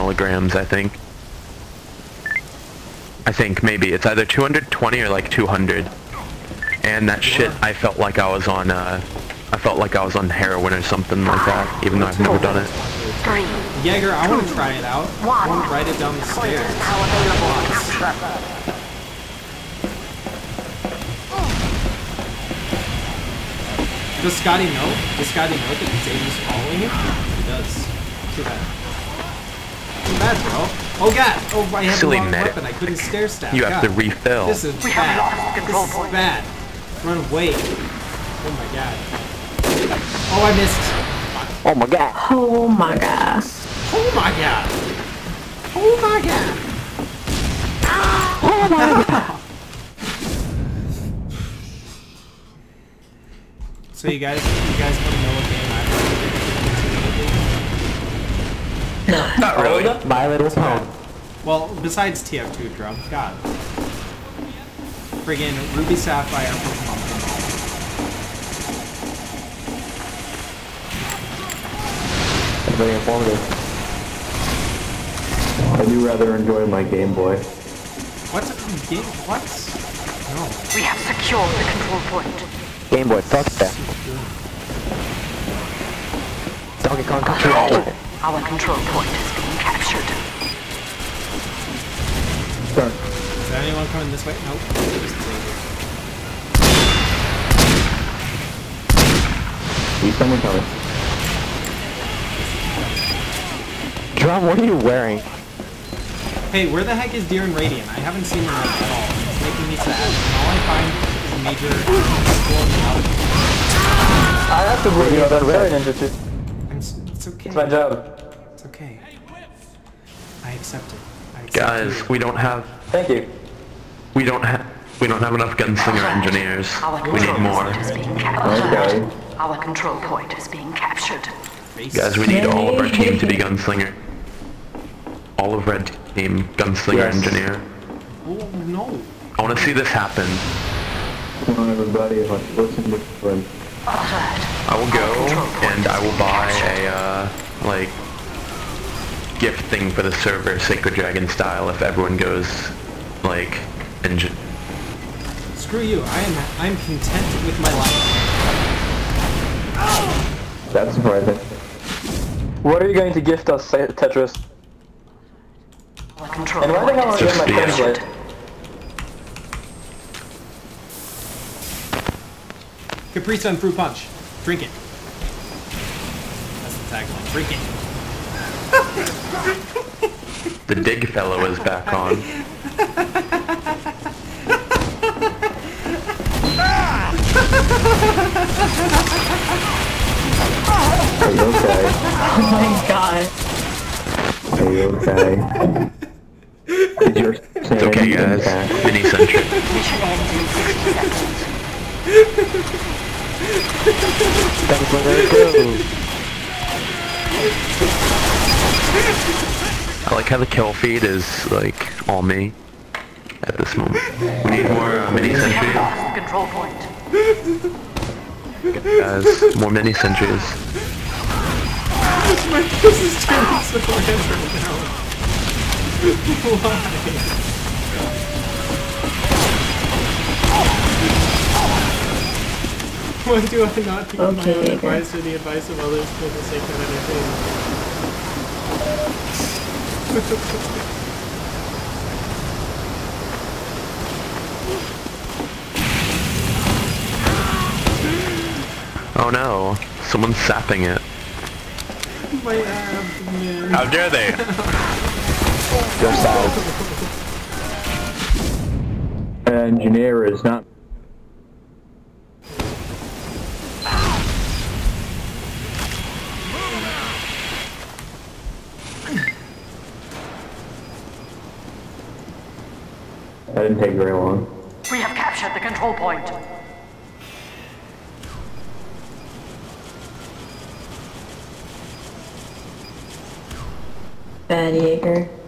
milligrams, I think. I think maybe it's either 220 or like 200. And that shit, I felt like I was on, uh, I felt like I was on heroin or something like that, even though I've never done it. Three. Jaeger, I want to try it out. I One. want to ride it down the stairs. Does Scotty know? Does Scotty know that Xavier's following him? He does. Too bad. Too bad, bro. Oh god! Oh, I had Silly the wrong medic. weapon. I couldn't stair stab. You have God. to refill. This is We have bad. lost the this point. is bad. Run away. Oh my god. Oh, I missed. Oh my god. Oh my god. Oh my god. Oh my god. Oh, so you guys, you guys want to know what game I Not really. My little pony. Well, besides TF2 drum, God. Friggin' Ruby Sapphire Pokemon Pinball. Very informative. I do rather enjoy my Game Boy. What? Game? What? No. We have secured the control point. Game Boy, fuck that. Donkey Kong Country all day. Our control point is being captured. Start. Is there anyone coming this way? Nope. Just Xavier. See someone coming. Drum, what are you wearing? Hey, where the heck is Deer and Radiant? I haven't seen them at all. It's making me sad. All I find is major blowing out. I have to believe you. That's very ninja too. I'm s- It's okay. It's my job. It's okay. I accept it. I accept Guys, you. we don't have, Thank you. we don't have, we don't have enough gunslinger engineers. We need more. point is being captured. Okay. Our control point is being captured. Guys, we need all of our team to be gunslinger. All of red team, gunslinger Yes. engineer. Oh no. I want to see this happen. Come on, everybody. Let's listen to friends. Alert. I will go point and I will buy a, uh, like, gift thing for the server, Sacred Dragon style, if everyone goes, like, engine. Screw you. I am I'm content with my life. That's surprising. What are you going to gift us, Tetris? Our control And why the point hell is are you my the, template? Capri Sun fruit punch. Drink it. That's the tagline. Drink it. The dig fellow is back on. Are you okay? Oh my god. Are you okay? Is your It's okay, guys. Mini sentry. Mission ends in 60 seconds. That's what I do. I like how the kill feed is, like, all me at this moment. We need more uh, mini We have sentries, lost the control point. guys. More mini sentries. This is turning so red right now. Why? Why do I not take my own Jaeger. advice or the advice of others for the sake of anything? Oh no, someone's sapping it. My abdomen. How dare they? Your side. An engineer is not. That didn't take very long. We have captured the control point. Bad Jaeger.